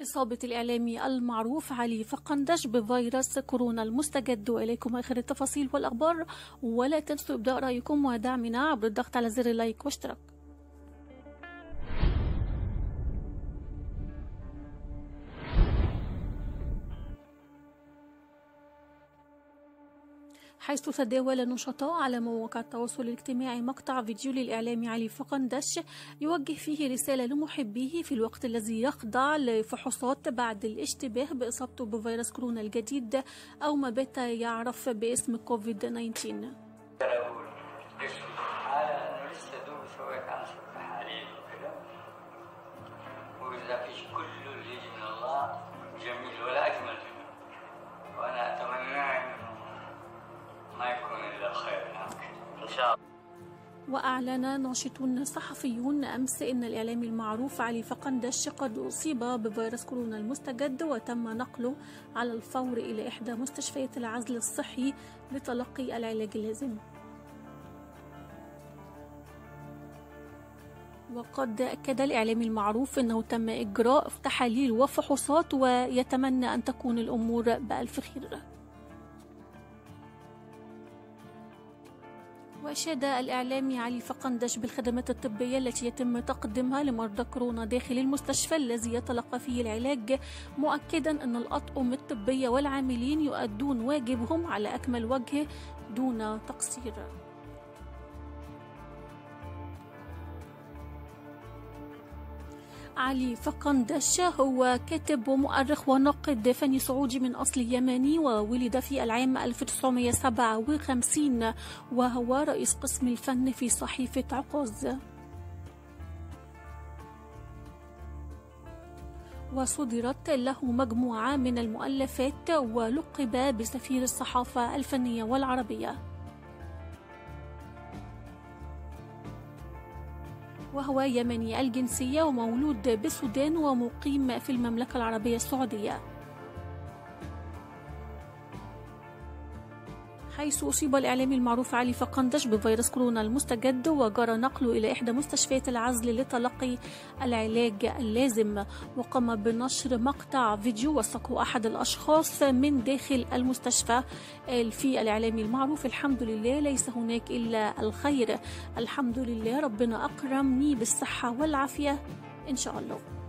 إصابة الإعلامي المعروف علي فقندش بفيروس كورونا المستجد. وإليكم آخر التفاصيل والأخبار ولا تنسوا إبداء رأيكم ودعمنا عبر الضغط على زر اللايك واشتراك حيث تداول نشطاء على مواقع التواصل الاجتماعي مقطع فيديو للإعلامي علي فقندش يوجه فيه رسالة لمحبيه في الوقت الذي يخضع لفحوصات بعد الاشتباه بإصابته بفيروس كورونا الجديد أو ما بات يعرف باسم كوفيد 19 شاء الله. وأعلن ناشطون صحفيون أمس إن الإعلامي المعروف علي فقندش قد أصيب بفيروس كورونا المستجد وتم نقله على الفور إلى إحدى مستشفيات العزل الصحي لتلقي العلاج اللازم. وقد أكد الإعلامي المعروف أنه تم إجراء تحاليل وفحوصات ويتمنى أن تكون الأمور بألف خير. وأشاد الإعلامي علي فقندش بالخدمات الطبية التي يتم تقديمها لمرضى كورونا داخل المستشفى الذي يتلقى فيه العلاج مؤكدا أن الأطقم الطبية والعاملين يؤدون واجبهم على أكمل وجه دون تقصير. علي فقندش هو كاتب ومؤرخ وناقد فني سعودي من أصل يمني وولد في العام 1957 وهو رئيس قسم الفن في صحيفة عكاظ وصدرت له مجموعة من المؤلفات ولقب بسفير الصحافة الفنية والعربية. وهو يمني الجنسية ومولود بالسودان ومقيم في المملكة العربية السعودية. حيث أصيب الإعلامي المعروف علي فقندش بفيروس كورونا المستجد وجرى نقله إلى إحدى مستشفيات العزل لتلقي العلاج اللازم وقام بنشر مقطع فيديو وثقه أحد الأشخاص من داخل المستشفى في الإعلامي المعروف. الحمد لله ليس هناك إلا الخير. الحمد لله ربنا أكرمني بالصحة والعافية. إن شاء الله.